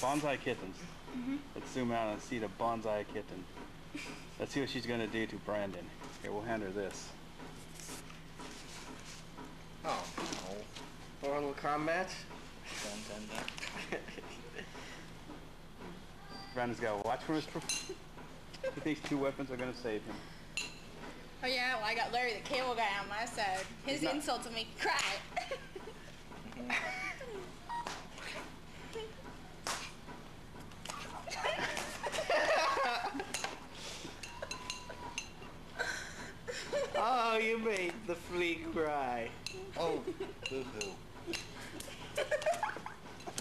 Bonsai kittens. Mm-hmm. Let's zoom out and see the bonsai kitten. Let's see what she's gonna do to Brandon. Here, we'll hand her this. Oh Mortal Kombat. no. Dun dun dun. Brandon's got to watch for his. He thinks two weapons are gonna save him. Oh yeah, well I got Larry the Cable Guy on my side. His He's not- insults will make you cry. Oh, you made the flea cry. Oh, boo hoo.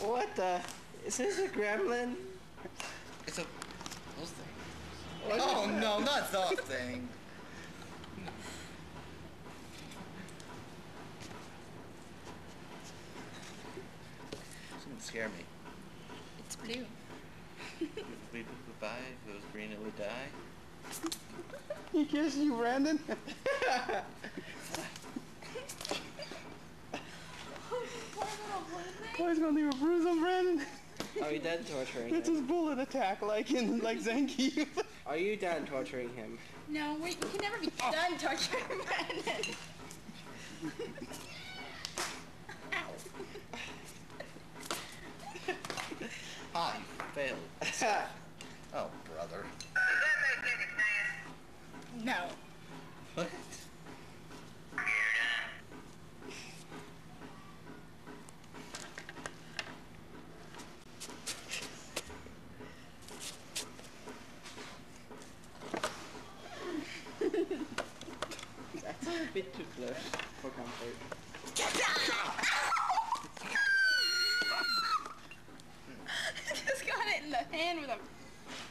What the? Is this a gremlin? It's a those things. What Oh no, not those thing. Doesn't scare me. it's blue. If we would buy, if it was green, it would die. He kissed you, Brandon. Oh, he's gonna leave a bruise on Brandon. Are you done torturing him? It's him? his bullet attack, like in like Zangief. Are you done torturing him? No, we, we can never be done torturing Brandon. Ow. Ah, failed. Oh, brother. No. What? That's a bit too close for comfort. Just got it in the hand with a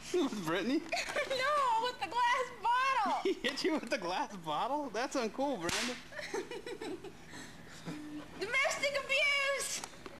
Brittany, no with the glass bottle. he hit you with the glass bottle. That's uncool, Brandon.